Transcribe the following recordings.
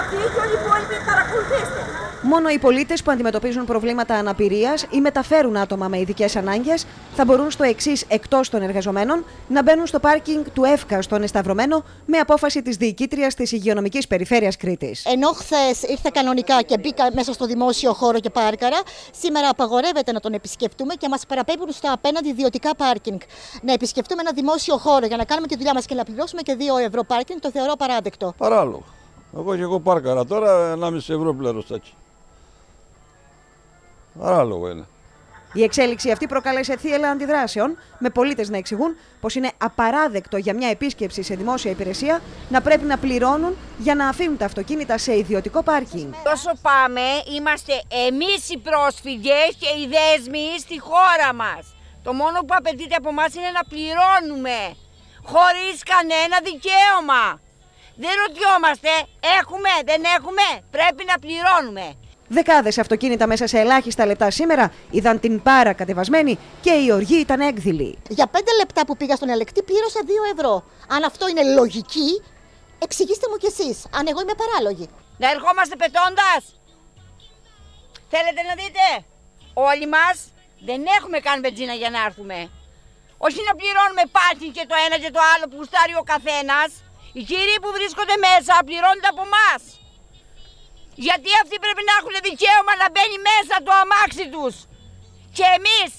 αυτοί και όλοι οι υπόλοιποι παρακολουθήστε. Μόνο οι πολίτες που αντιμετωπίζουν προβλήματα αναπηρίας ή μεταφέρουν άτομα με ειδικές ανάγκες θα μπορούν στο εξής εκτός των εργαζομένων να μπαίνουν στο πάρκινγκ του ΕΦΚΑ στον Εσταυρωμένο με απόφαση της διοικήτριας της Υγειονομικής Περιφέρειας Κρήτης. Ενώ χθες ήρθε κανονικά και μπήκα μέσα στο δημόσιο χώρο και πάρκαρα, σήμερα απαγορεύεται να τον επισκεφτούμε και μας παραπέμπουν στα απέναντι ιδιωτικά πάρκινγκ. Να επισκεφτούμε ένα δημόσιο χώρο για να κάνουμε τη δουλειά μας και να πληρώσουμε και 2 ευρώ πάρκινγκ το θεωρώ παράδεκτο. Παράλογο. Εγώ και εγώ πάρκαρα τώρα 1,5 ευρώ πλήρωσα έτσι. Παράλογο είναι. Η εξέλιξη αυτή προκάλεσε θύελα αντιδράσεων, με πολίτες να εξηγούν πως είναι απαράδεκτο για μια επίσκεψη σε δημόσια υπηρεσία να πρέπει να πληρώνουν για να αφήνουν τα αυτοκίνητα σε ιδιωτικό πάρκινγκ. Όσο πάμε, είμαστε εμείς οι πρόσφυγες και οι δέσμοι στη χώρα μας. Το μόνο που απαιτείται από εμάς είναι να πληρώνουμε. Χωρίς κανένα δικαίωμα. Δεν ρωτιόμαστε, έχουμε, δεν έχουμε, πρέπει να πληρώνουμε. Δεκάδες αυτοκίνητα μέσα σε ελάχιστα λεπτά σήμερα είδαν την πάρα κατεβασμένη και η οργή ήταν έκδηλη. Για 5 λεπτά που πήγα στον ελεκτή πλήρωσα 2 ευρώ. Αν αυτό είναι λογική, εξηγήστε μου κι εσείς, αν εγώ είμαι παράλογη. Να ερχόμαστε πετώντας. Θέλετε να δείτε, όλοι μας δεν έχουμε καν βενζίνα για να έρθουμε. Όχι να πληρώνουμε πάρκινγκ και το ένα και το άλλο που γουστάρει ο καθένας. Οι κύριοι που βρίσκονται μέσα πληρώνονται από εμάς. Γιατί αυτοί πρέπει να έχουν δικαίωμα να μπαίνει μέσα το αμάξι τους. Και εμείς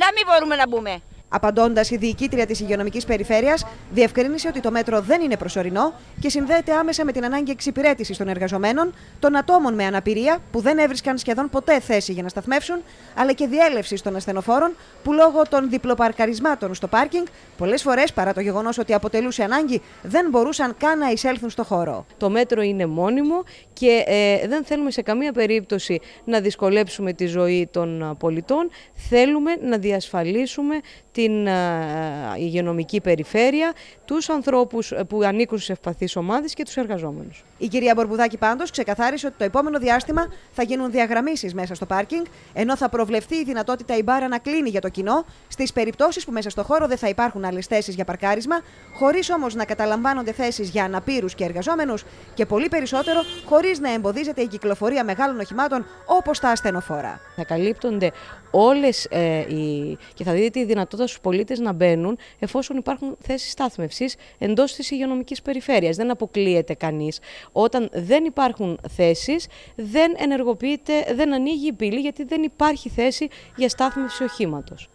να μην μπορούμε να μπούμε. Απαντώντας, η διοικήτρια της Υγειονομικής Περιφέρειας διευκρίνησε ότι το μέτρο δεν είναι προσωρινό και συνδέεται άμεσα με την ανάγκη εξυπηρέτησης των εργαζομένων, των ατόμων με αναπηρία που δεν έβρισκαν σχεδόν ποτέ θέση για να σταθμεύσουν, αλλά και διέλευσης των ασθενοφόρων που λόγω των διπλοπαρκαρισμάτων στο πάρκινγκ, πολλές φορές παρά το γεγονός ότι αποτελούσε ανάγκη, δεν μπορούσαν καν να εισέλθουν στο χώρο. Το μέτρο είναι μόνιμο και ε, δεν θέλουμε σε καμία περίπτωση να δυσκολέψουμε τη ζωή των πολιτών. Θέλουμε να διασφαλίσουμε την υγειονομική περιφέρεια, τους ανθρώπους που ανήκουν σε ευπαθείς ομάδες και τους εργαζόμενους. Η κυρία Μπορμπουδάκη πάντως ξεκαθάρισε ότι το επόμενο διάστημα θα γίνουν διαγραμμίσεις μέσα στο πάρκινγκ, ενώ θα προβλεφθεί η δυνατότητα η μπάρα να κλείνει για το κοινό στις περιπτώσεις που μέσα στο χώρο δεν θα υπάρχουν άλλες θέσεις για παρκάρισμα, χωρίς όμως να καταλαμβάνονται θέσεις για αναπήρους και εργαζόμενους και πολύ περισσότερο χωρίς να εμποδίζεται η κυκλοφορία μεγάλων οχημάτων όπως τα ασθενοφόρα. Θα καλύπτονται όλες ε, οι... και θα δείτε η δυνατότητα στους πολίτες να μπαίνουν εφόσον υπάρχουν θέσεις στάθμευσης εντός της υγειονομικής περιφέρειας. Δεν αποκλείεται κανείς. Όταν δεν υπάρχουν θέσεις, δεν ενεργοποιείται, δεν ανοίγει η πύλη γιατί δεν υπάρχει θέση για στάθμευση οχήματος.